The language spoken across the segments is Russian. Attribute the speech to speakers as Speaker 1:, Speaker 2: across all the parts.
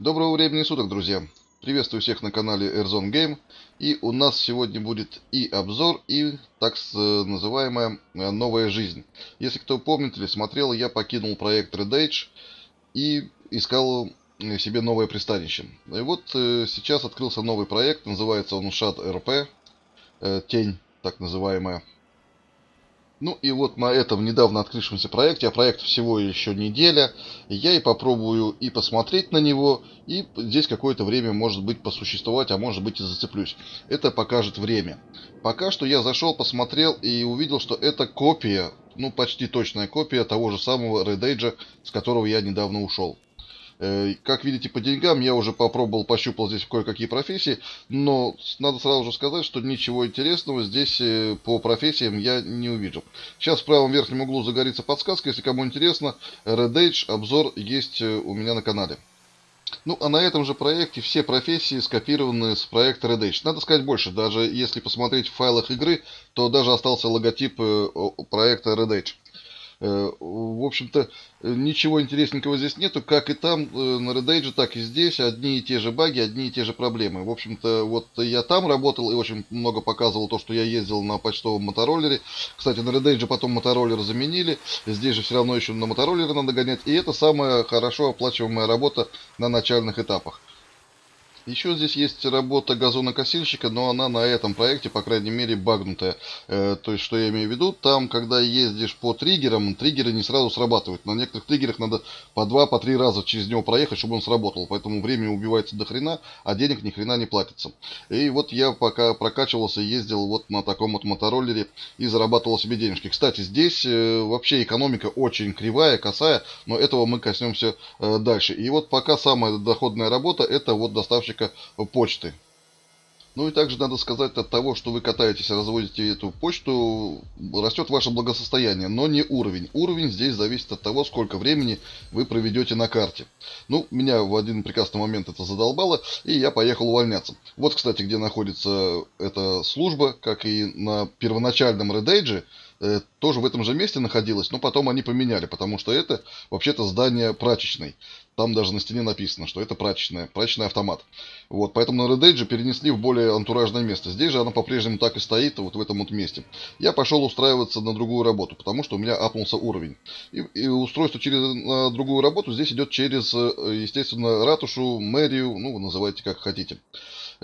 Speaker 1: Доброго времени суток, друзья! Приветствую всех на канале Airzone Game. И у нас сегодня будет и обзор, и так называемая э, новая жизнь. Если кто помнит или смотрел, я покинул проект Red Age и искал э, себе новое пристанище. И вот э, сейчас открылся новый проект, называется он Shad RP, тень так называемая. Ну и вот на этом недавно открывшемся проекте, а проект всего еще неделя, я и попробую и посмотреть на него, и здесь какое-то время, может быть, посуществовать, а может быть и зацеплюсь. Это покажет время. Пока что я зашел, посмотрел и увидел, что это копия, ну почти точная копия того же самого Red Age, с которого я недавно ушел. Э, как видите по деньгам, я уже попробовал, пощупал здесь кое-какие профессии, но надо сразу же сказать, что ничего интересного здесь э, по профессиям я не увидел. Сейчас в правом верхнем углу загорится подсказка, если кому интересно, Red Age обзор есть э, у меня на канале. Ну, а на этом же проекте все профессии скопированы с проекта Red Age. Надо сказать больше, даже если посмотреть в файлах игры, то даже остался логотип проекта Red Age. Э, в общем-то, ничего интересненького здесь нету, как и там э, на Red Age, так и здесь. Одни и те же баги, одни и те же проблемы. В общем-то, вот я там работал и очень много показывал то, что я ездил на почтовом мотороллере. Кстати, на Red Age потом мотороллер заменили. Здесь же все равно еще на мотороллере надо гонять. И это самая хорошо оплачиваемая работа на начальных этапах. Еще здесь есть работа газонокосильщика, но она на этом проекте, по крайней мере, багнутая. Э, то есть, что я имею в виду, там, когда ездишь по триггерам, триггеры не сразу срабатывают. На некоторых триггерах надо по два, по три раза через него проехать, чтобы он сработал. Поэтому время убивается до хрена, а денег ни хрена не платится. И вот я пока прокачивался, ездил вот на таком вот мотороллере и зарабатывал себе денежки. Кстати, здесь э, вообще экономика очень кривая, косая, но этого мы коснемся э, дальше. И вот пока самая доходная работа, это вот доставщик ящика почты. Ну и также надо сказать, от того, что вы катаетесь разводите эту почту, растет ваше благосостояние, но не уровень. Уровень здесь зависит от того, сколько времени вы проведете на карте. Ну, меня в один прекрасный момент это задолбало, и я поехал увольняться. Вот, кстати, где находится эта служба, как и на первоначальном Age, э, тоже в этом же месте находилась, но потом они поменяли, потому что это вообще-то здание прачечной. Там даже на стене написано, что это прачечная, прачечный автомат. Вот, поэтому на Red Edge перенесли в более антуражное место. Здесь же она по-прежнему так и стоит, вот в этом вот месте. Я пошел устраиваться на другую работу, потому что у меня апнулся уровень. И, и устройство через на другую работу здесь идет через, э, естественно, ратушу, мэрию, ну, называйте как хотите.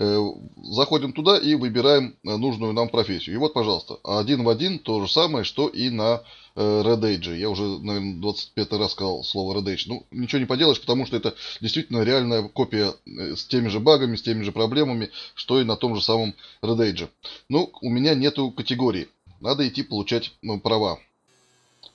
Speaker 1: Э, заходим туда и выбираем э, нужную нам профессию. И вот, пожалуйста, один в один то же самое, что и на Э, Red Age. Я уже, наверное, 25 раз сказал слово Red Age. Ну, ничего не поделаешь, потому что это действительно реальная копия с теми же багами, с теми же проблемами, что и на том же самом Red Age. Ну, у меня нету категории. Надо идти получать права.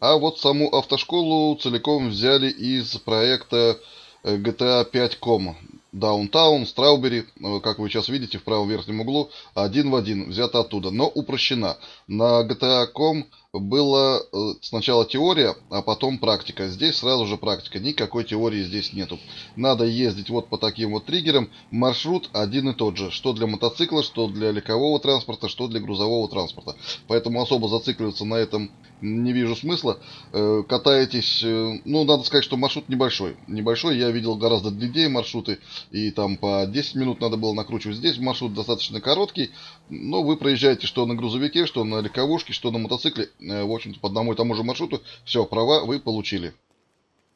Speaker 1: А вот саму автошколу целиком взяли из проекта GTA 5.com. Даунтаун, Страубери, как вы сейчас видите в правом верхнем углу, один в один, взята оттуда, но упрощена. На GTA.com было э, сначала теория, а потом практика. Здесь сразу же практика. Никакой теории здесь нету. Надо ездить вот по таким вот триггерам. Маршрут один и тот же. Что для мотоцикла, что для легкового транспорта, что для грузового транспорта. Поэтому особо зацикливаться на этом не вижу смысла. Э, катаетесь, э, ну, надо сказать, что маршрут небольшой. Небольшой, я видел гораздо длиннее маршруты. И там по 10 минут надо было накручивать. Здесь маршрут достаточно короткий. Но вы проезжаете что на грузовике, что на легковушке, что на мотоцикле в общем-то, по одному и тому же маршруту. Все, права вы получили.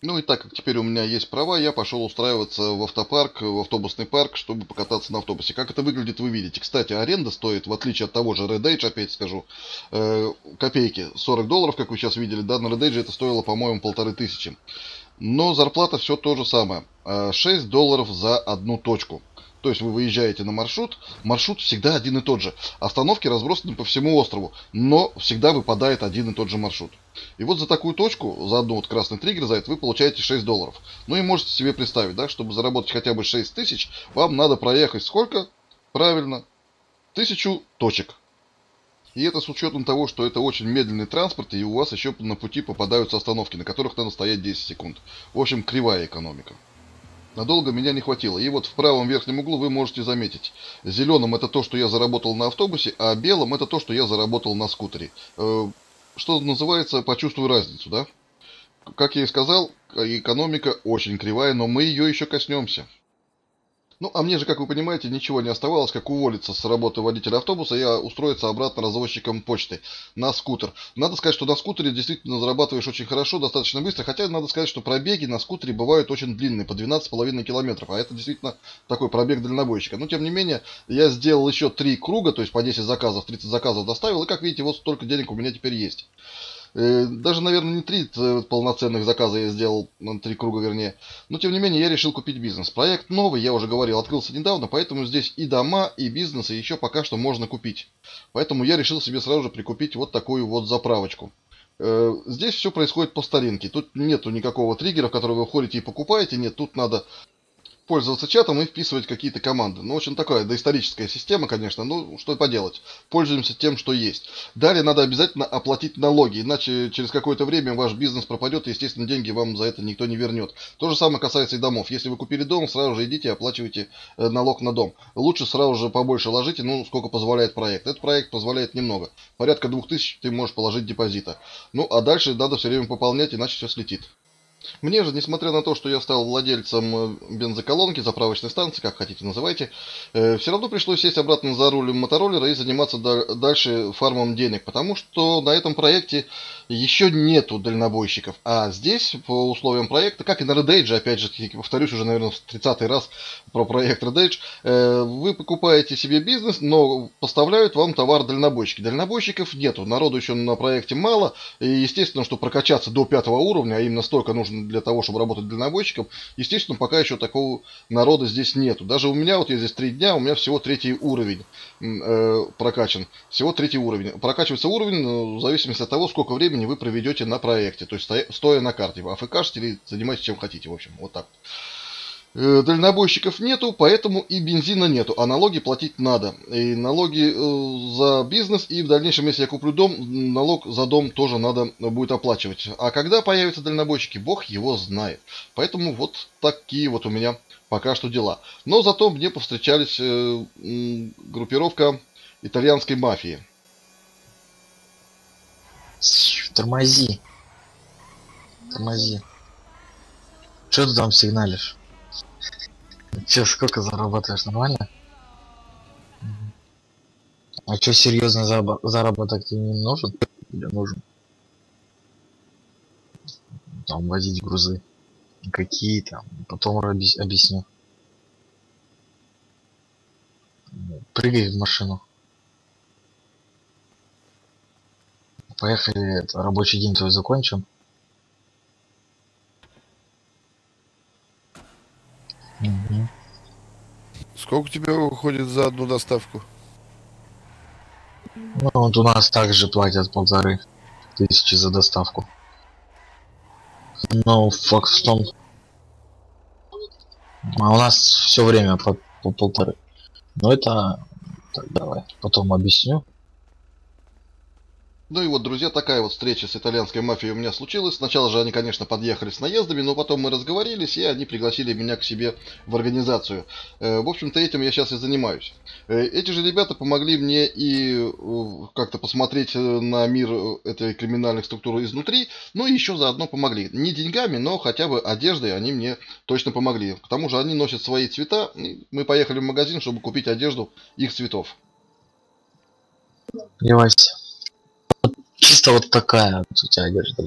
Speaker 1: Ну и так как теперь у меня есть права, я пошел устраиваться в автопарк, в автобусный парк, чтобы покататься на автобусе. Как это выглядит, вы видите. Кстати, аренда стоит, в отличие от того же Red Age, опять скажу, э, копейки. 40 долларов, как вы сейчас видели, да, на Red Age это стоило, по-моему, полторы тысячи. Но зарплата все то же самое. 6 э, долларов за одну точку. То есть вы выезжаете на маршрут, маршрут всегда один и тот же. Остановки разбросаны по всему острову, но всегда выпадает один и тот же маршрут. И вот за такую точку, за одну вот красный триггер за это, вы получаете 6 долларов. Ну и можете себе представить, да, чтобы заработать хотя бы 6 тысяч, вам надо проехать сколько? Правильно, тысячу точек. И это с учетом того, что это очень медленный транспорт, и у вас еще на пути попадаются остановки, на которых надо стоять 10 секунд. В общем, кривая экономика. Надолго меня не хватило. И вот в правом верхнем углу вы можете заметить. Зеленым это то, что я заработал на автобусе, а белым это то, что я заработал на скутере. Э, что называется, почувствую разницу, да? Как я и сказал, экономика очень кривая, но мы ее еще коснемся. Ну, а мне же, как вы понимаете, ничего не оставалось, как уволиться с работы водителя автобуса и устроиться обратно развозчиком почты на скутер. Надо сказать, что на скутере действительно зарабатываешь очень хорошо, достаточно быстро, хотя надо сказать, что пробеги на скутере бывают очень длинные, по 12,5 километров, а это действительно такой пробег дальнобойщика. Но, тем не менее, я сделал еще три круга, то есть по 10 заказов, 30 заказов доставил, и, как видите, вот столько денег у меня теперь есть. Э, даже, наверное, не три полноценных заказа я сделал, три круга вернее. Но, тем не менее, я решил купить бизнес. Проект новый, я уже говорил, открылся недавно, поэтому здесь и дома, и бизнес, и еще пока что можно купить. Поэтому я решил себе сразу же прикупить вот такую вот заправочку. Э, здесь все происходит по старинке. Тут нету никакого триггера, в который вы входите и покупаете. Нет, тут надо пользоваться чатом и вписывать какие-то команды. Ну, очень такая доисторическая система, конечно, ну, что поделать. Пользуемся тем, что есть. Далее надо обязательно оплатить налоги, иначе через какое-то время ваш бизнес пропадет, и, естественно, деньги вам за это никто не вернет. То же самое касается и домов. Если вы купили дом, сразу же идите и оплачивайте э, налог на дом. Лучше сразу же побольше ложите, ну, сколько позволяет проект. Этот проект позволяет немного. Порядка 2000 ты можешь положить депозита. Ну, а дальше надо все время пополнять, иначе все слетит. Мне же, несмотря на то, что я стал владельцем э, бензоколонки, заправочной станции, как хотите называйте, э, все равно пришлось сесть обратно за рулем мотороллера и заниматься дальше фармом денег, потому что на этом проекте еще нету дальнобойщиков. А здесь, по условиям проекта, как и на Red опять же, повторюсь уже, наверное, в 30-й раз про проект Red э, вы покупаете себе бизнес, но поставляют вам товар дальнобойщики. Дальнобойщиков нету, народу еще на проекте мало, и естественно, что прокачаться до пятого уровня, а именно столько нужно нужно для того, чтобы работать дальнобойщиком. Естественно, пока еще такого народа здесь нету. Даже у меня, вот я здесь три дня, у меня всего третий уровень э, прокачан. Всего третий уровень. Прокачивается уровень ну, в зависимости от того, сколько времени вы проведете на проекте. То есть стоя, на карте. АФКшите или занимаетесь чем хотите. В общем, вот так. Э, дальнобойщиков нету, поэтому и бензина нету, а налоги платить надо. И налоги э, за бизнес, и в дальнейшем, если я куплю дом, налог за дом тоже надо будет оплачивать. А когда появятся дальнобойщики, бог его знает. Поэтому вот такие вот у меня пока что дела. Но зато мне повстречались э, группировка итальянской мафии.
Speaker 2: Тормози. Тормози. Что ты там сигналишь? Че, сколько зарабатываешь? Нормально? А что, серьезный заработок тебе не нужен? Или нужен? Там возить грузы. Какие там? Потом объясню. Прыгай в машину. Поехали, это, рабочий день твой закончим.
Speaker 1: Угу. Сколько у тебя уходит за одну доставку?
Speaker 2: Ну, вот у нас также платят полторы тысячи за доставку. Но факт в том... А у нас все время по, по полторы. Но это... Так, давай, потом объясню.
Speaker 1: Ну и вот, друзья, такая вот встреча с итальянской мафией у меня случилась. Сначала же они, конечно, подъехали с наездами, но потом мы разговорились, и они пригласили меня к себе в организацию. Э, в общем-то, этим я сейчас и занимаюсь. Э, эти же ребята помогли мне и э, как-то посмотреть на мир этой криминальной структуры изнутри, ну и еще заодно помогли. Не деньгами, но хотя бы одеждой они мне точно помогли. К тому же они носят свои цвета, мы поехали в магазин, чтобы купить одежду их цветов.
Speaker 2: Девайся чисто вот такая вот у тебя одежда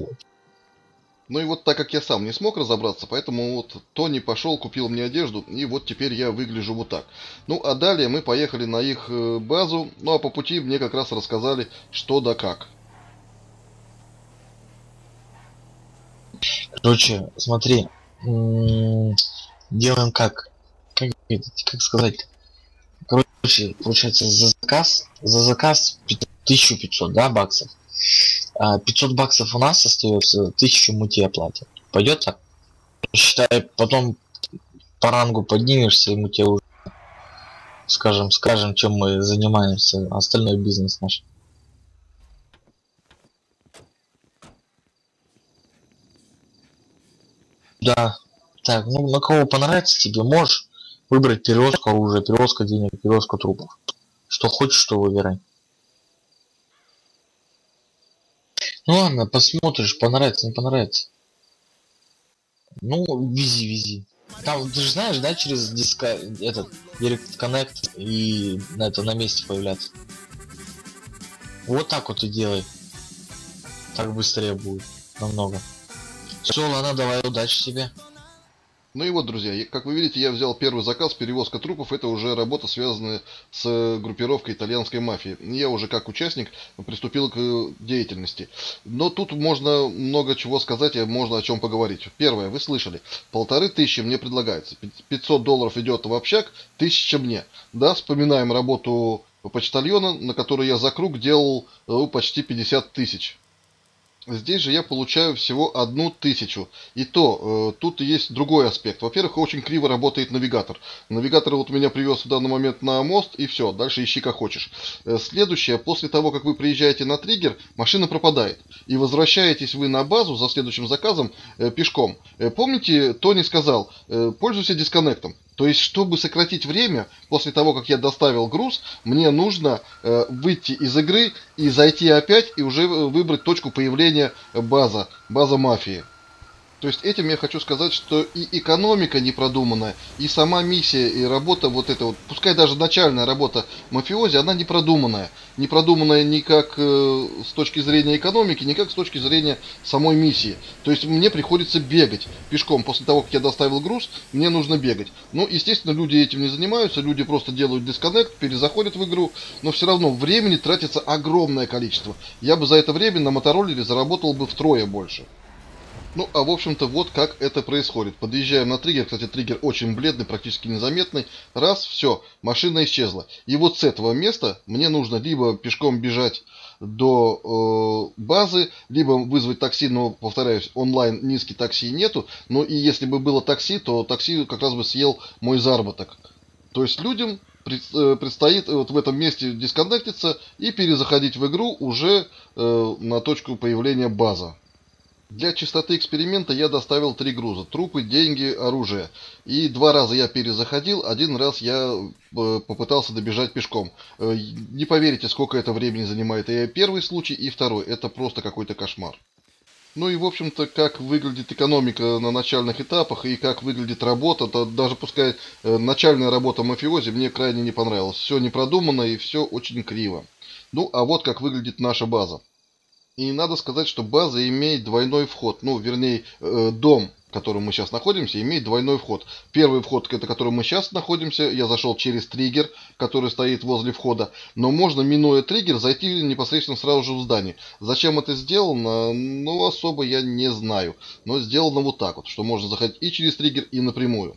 Speaker 1: Ну и вот так как я сам не смог разобраться, поэтому вот Тони пошел, купил мне одежду, и вот теперь я выгляжу вот так. Ну а далее мы поехали на их э, базу, ну а по пути мне как раз рассказали, что да как.
Speaker 2: Короче, смотри, делаем как, как, как сказать, короче, получается за заказ, за заказ 1500, да, баксов. 500 а, баксов у нас остается, 1000 мы тебе платят. Пойдет так? Считай, потом по рангу поднимешься, и мы тебе уже скажем, скажем, чем мы занимаемся, остальной бизнес наш. Да. Так, ну на кого понравится тебе, можешь выбрать перевозку оружия, перевозка денег, перевозка трупов. Что хочешь, что выбирай. Ну ладно, посмотришь, понравится, не понравится. Ну, вези, вези. Там, ты же знаешь, да, через диска, этот, Direct Connect и на это на месте появляться. Вот так вот и делай. Так быстрее будет. Намного. Все, ладно, давай, удачи тебе.
Speaker 1: Ну и вот, друзья, как вы видите, я взял первый заказ, перевозка трупов. Это уже работа, связанная с группировкой итальянской мафии. Я уже как участник приступил к деятельности. Но тут можно много чего сказать, и можно о чем поговорить. Первое, вы слышали, полторы тысячи мне предлагается. 500 долларов идет в общак, тысяча мне. Да, вспоминаем работу почтальона, на которой я за круг делал ну, почти 50 тысяч. Здесь же я получаю всего одну тысячу. И то, э, тут есть другой аспект. Во-первых, очень криво работает навигатор. Навигатор вот меня привез в данный момент на мост, и все, дальше ищи как хочешь. Э, следующее, после того, как вы приезжаете на триггер, машина пропадает. И возвращаетесь вы на базу за следующим заказом э, пешком. Э, помните, Тони сказал, э, пользуйся дисконнектом. То есть, чтобы сократить время, после того, как я доставил груз, мне нужно э, выйти из игры и зайти опять и уже выбрать точку появления база, база мафии. То есть этим я хочу сказать, что и экономика не продуманная, и сама миссия, и работа вот эта вот, пускай даже начальная работа мафиози, она не продуманная. Не продуманная ни э, с точки зрения экономики, ни как с точки зрения самой миссии. То есть мне приходится бегать пешком. После того, как я доставил груз, мне нужно бегать. Ну, естественно, люди этим не занимаются, люди просто делают дисконнект, перезаходят в игру, но все равно времени тратится огромное количество. Я бы за это время на мотороллере заработал бы втрое больше. Ну, а в общем-то вот как это происходит. Подъезжаем на триггер, кстати, триггер очень бледный, практически незаметный. Раз, все, машина исчезла. И вот с этого места мне нужно либо пешком бежать до э, базы, либо вызвать такси, но, повторяюсь, онлайн низкий такси нету. Но и если бы было такси, то такси как раз бы съел мой заработок. То есть людям э, предстоит вот в этом месте дисконнектиться и перезаходить в игру уже э, на точку появления база. Для чистоты эксперимента я доставил три груза. Трупы, деньги, оружие. И два раза я перезаходил, один раз я э, попытался добежать пешком. Э, не поверите, сколько это времени занимает. И первый случай, и второй. Это просто какой-то кошмар. Ну и, в общем-то, как выглядит экономика на начальных этапах и как выглядит работа, то даже пускай э, начальная работа мафиози мне крайне не понравилась. Все не продумано и все очень криво. Ну, а вот как выглядит наша база. И надо сказать, что база имеет двойной вход. Ну, вернее, э, дом, в котором мы сейчас находимся, имеет двойной вход. Первый вход, это которым мы сейчас находимся, я зашел через триггер, который стоит возле входа. Но можно, минуя триггер, зайти непосредственно сразу же в здание. Зачем это сделано? Ну, особо я не знаю. Но сделано вот так вот, что можно заходить и через триггер, и напрямую.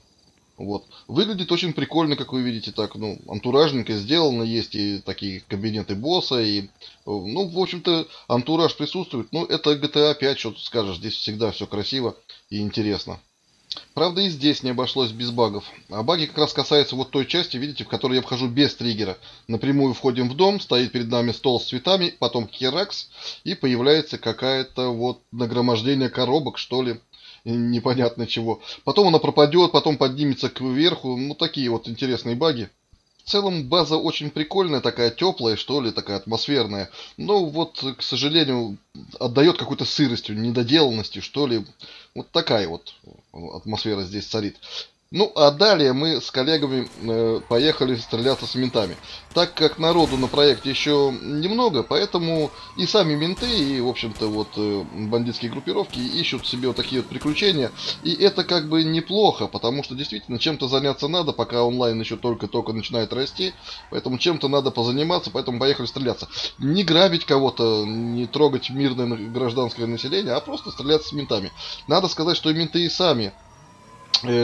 Speaker 1: Вот. Выглядит очень прикольно, как вы видите, так, ну, антуражненько сделано, есть и такие кабинеты босса, и, ну, в общем-то, антураж присутствует. Ну, это GTA 5, что тут скажешь, здесь всегда все красиво и интересно. Правда, и здесь не обошлось без багов. А баги как раз касаются вот той части, видите, в которой я вхожу без триггера. Напрямую входим в дом, стоит перед нами стол с цветами, потом херакс, и появляется какая-то вот нагромождение коробок, что ли непонятно чего. Потом она пропадет, потом поднимется кверху. Ну, такие вот интересные баги. В целом база очень прикольная, такая теплая, что ли, такая атмосферная. Но вот, к сожалению, отдает какой-то сыростью, недоделанностью, что ли. Вот такая вот атмосфера здесь царит. Ну, а далее мы с коллегами э, поехали стреляться с ментами. Так как народу на проекте еще немного, поэтому и сами менты, и, в общем-то, вот э, бандитские группировки ищут себе вот такие вот приключения. И это как бы неплохо, потому что действительно чем-то заняться надо, пока онлайн еще только-только начинает расти. Поэтому чем-то надо позаниматься, поэтому поехали стреляться. Не грабить кого-то, не трогать мирное гражданское население, а просто стреляться с ментами. Надо сказать, что и менты и сами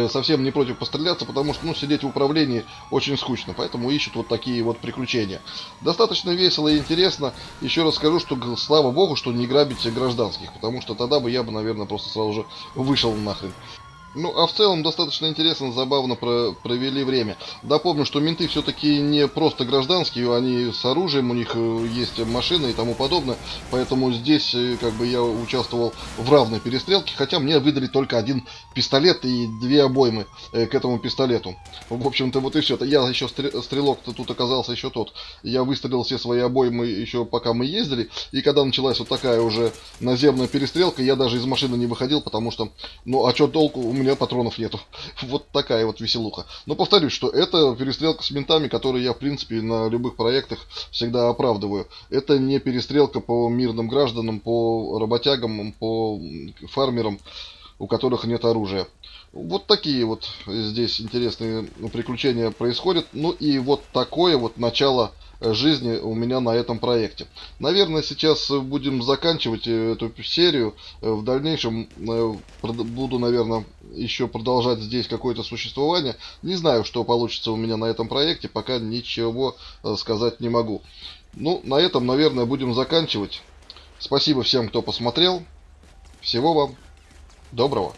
Speaker 1: совсем не против постреляться, потому что, ну, сидеть в управлении очень скучно, поэтому ищут вот такие вот приключения. Достаточно весело и интересно. Еще раз скажу, что слава богу, что не грабите гражданских, потому что тогда бы я бы, наверное, просто сразу же вышел нахрен. Ну, а в целом достаточно интересно, забавно про провели время. Напомню, что менты все-таки не просто гражданские, они с оружием, у них э, есть машины и тому подобное. Поэтому здесь э, как бы я участвовал в равной перестрелке, хотя мне выдали только один пистолет и две обоймы э, к этому пистолету. В общем-то, вот и все. Я еще стрелок-то тут оказался еще тот. Я выстрелил все свои обоймы еще пока мы ездили. И когда началась вот такая уже наземная перестрелка, я даже из машины не выходил, потому что, ну, а что толку? У меня патронов нету. Вот такая вот веселуха. Но повторюсь, что это перестрелка с ментами, которые я, в принципе, на любых проектах всегда оправдываю. Это не перестрелка по мирным гражданам, по работягам, по фармерам, у которых нет оружия. Вот такие вот здесь интересные приключения происходят. Ну и вот такое вот начало жизни у меня на этом проекте. Наверное, сейчас будем заканчивать э, эту серию. Э, в дальнейшем э, буду, наверное, еще продолжать здесь какое-то существование. Не знаю, что получится у меня на этом проекте, пока ничего сказать не могу. Ну, на этом, наверное, будем заканчивать. Спасибо всем, кто посмотрел. Всего вам доброго.